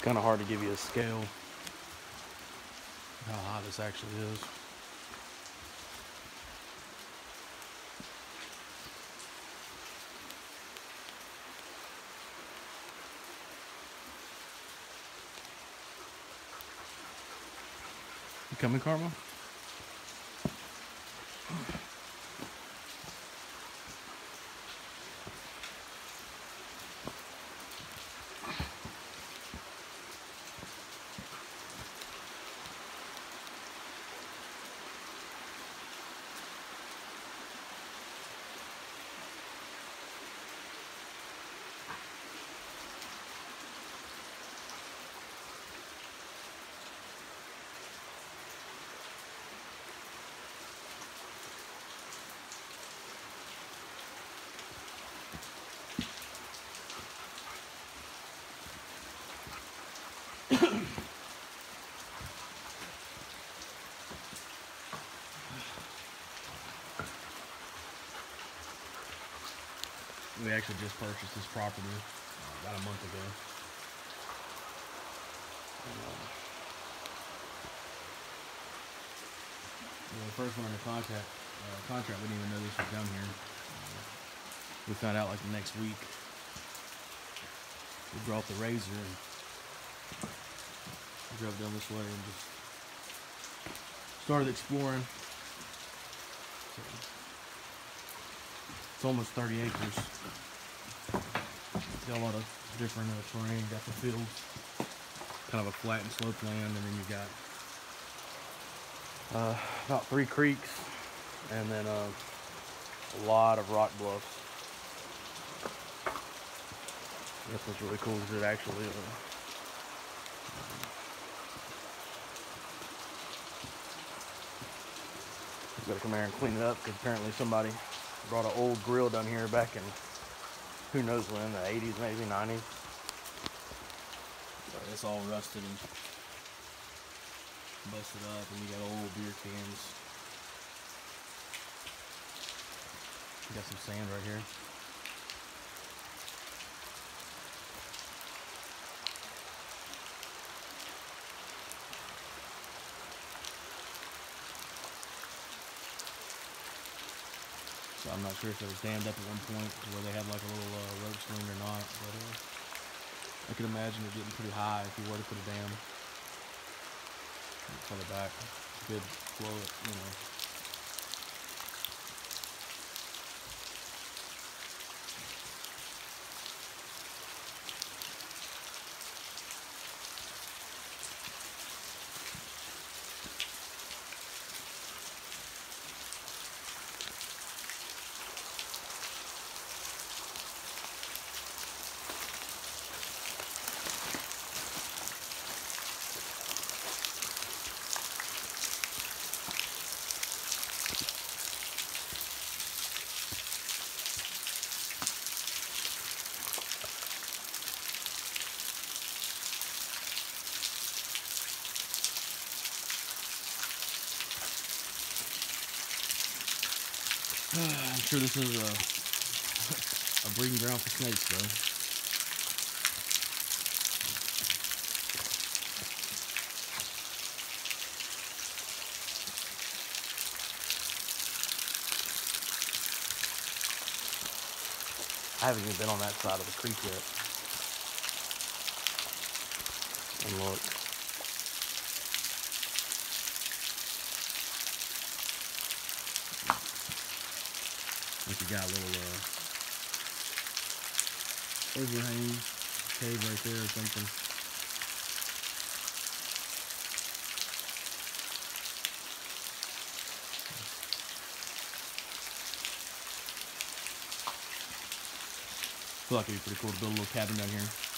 It's kind of hard to give you a scale how high this actually is. You coming, Karma? We actually just purchased this property uh, about a month ago. Uh, we first went under contract, uh, contract, we didn't even know this was down here. Uh, we found out like the next week. We brought the razor and drove down this way and just started exploring. It's almost 30 acres. Got a lot of different uh, terrain. Got the fields, kind of a flat and slope land, and then you got uh, about three creeks, and then uh, a lot of rock bluffs. This was really cool because it actually Gotta come here and clean it up because apparently somebody brought an old grill down here back in who knows when, the 80s maybe, 90s. So it's all rusted and busted up and you got old beer cans. You got some sand right here. I'm not sure if it was dammed up at one point where they had like a little uh, road swing or not, but uh, I could imagine it getting pretty high if you were to put a dam. Pull it back. Good flow, you know. I'm sure this is a, a breeding ground for snakes, though. I haven't even been on that side of the creek yet. And look. Like you got a little uh, overhang cave right there or something. feel like it'd be pretty cool to build a little cabin down here.